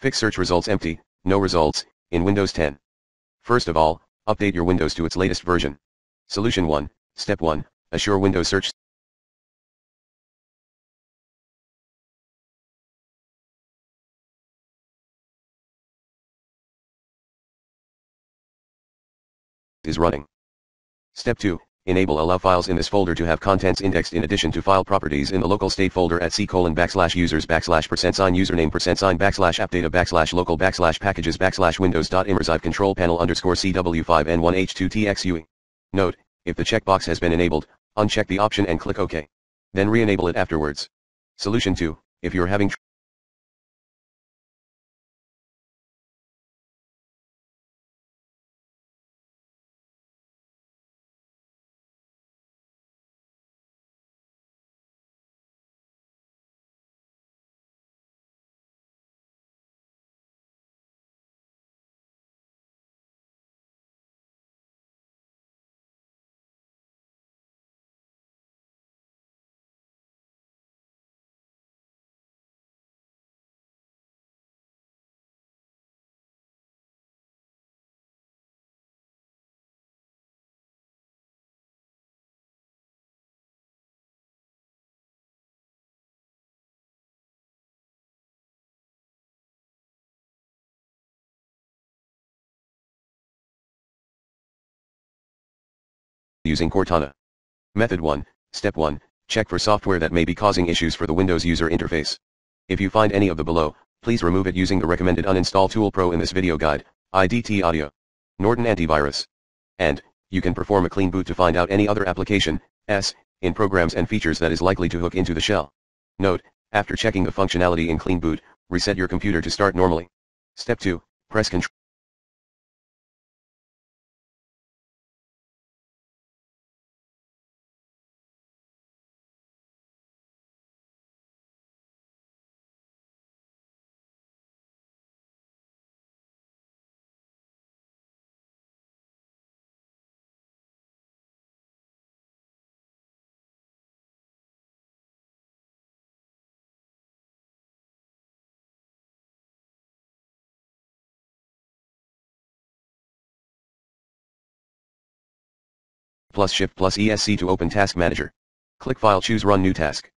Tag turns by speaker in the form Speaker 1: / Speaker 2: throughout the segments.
Speaker 1: Fix search results empty, no results, in Windows 10. First of all, update your Windows to its latest version. Solution 1, Step 1, Assure Windows Search is running. Step 2, enable allow files in this folder to have contents indexed in addition to file properties in the local state folder at c colon backslash users backslash percent sign username percent sign backslash app data backslash local backslash packages backslash windows dot control panel underscore cw5n1h2txue. Note, if the checkbox has been enabled, uncheck the option and click OK. Then re-enable it afterwards. Solution 2, if you're having using Cortana. Method 1, Step 1, check for software that may be causing issues for the Windows user interface. If you find any of the below, please remove it using the recommended uninstall tool pro in this video guide, IDT Audio. Norton Antivirus. And, you can perform a clean boot to find out any other application, S, in programs and features that is likely to hook into the shell. Note, after checking the functionality in clean boot, reset your computer to start normally. Step 2, press Ctrl. Plus Shift plus ESC to open Task Manager. Click File choose Run New Task.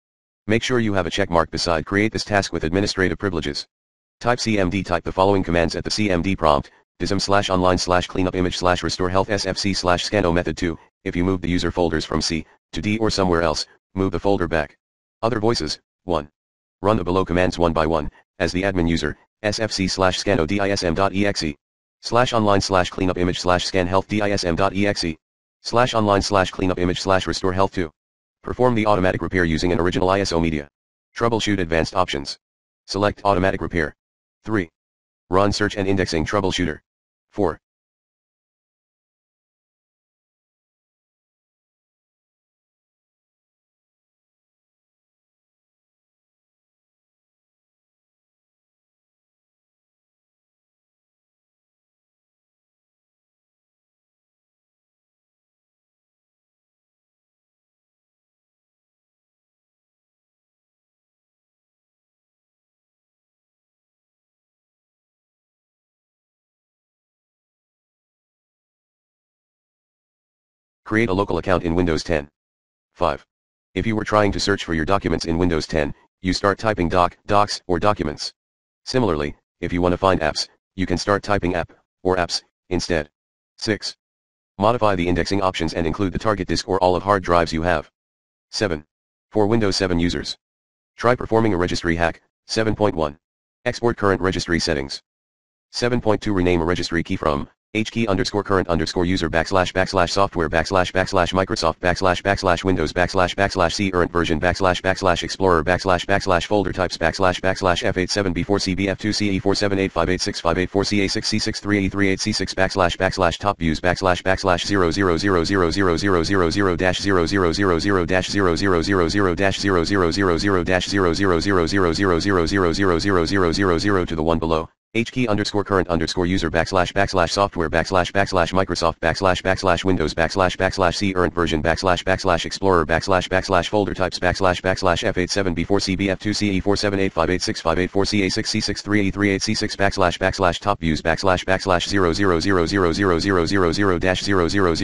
Speaker 1: Make sure you have a check mark beside Create this task with administrative privileges. Type CMD type the following commands at the CMD prompt, dism slash online slash cleanup image slash restore health sfc slash scannow method 2, if you move the user folders from C, to D or somewhere else, move the folder back. Other voices, 1. Run the below commands one by one, as the admin user, sfc slash scannow dism.exe. Slash online slash cleanup image slash scan health dism.exe. Slash online slash cleanup image slash restore health 2. Perform the automatic repair using an original ISO media. Troubleshoot advanced options. Select automatic repair. 3. Run search and indexing troubleshooter. 4. Create a local account in Windows 10. 5. If you were trying to search for your documents in Windows 10, you start typing doc, docs, or documents. Similarly, if you want to find apps, you can start typing app, or apps, instead. 6. Modify the indexing options and include the target disk or all of hard drives you have. 7. For Windows 7 users. Try performing a registry hack, 7.1. Export current registry settings. 7.2 Rename a registry key from, hkey underscore current underscore user backslash backslash software backslash backslash Microsoft backslash backslash Windows backslash backslash C current version backslash backslash Explorer backslash backslash folder types backslash backslash F87B4 CBF2 CE478586584CA6C63A38C6 backslash backslash top views backslash backslash 000000000 dash 0000 dash 0000 dash 0000 dash 00000000 to the one below H key underscore current underscore user backslash backslash software backslash backslash Microsoft backslash backslash Windows backslash backslash C current version backslash backslash Explorer backslash backslash folder types backslash backslash F87B4 CBF2 CE478586584 CA6 C63E38C6 backslash backslash top views backslash backslash 000000000 dash 0000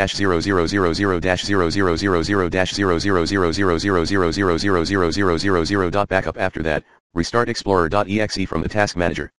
Speaker 1: dash 0000 dash 0000 dash 000000000000 dot backup after that, restart explorer.exe from the task manager.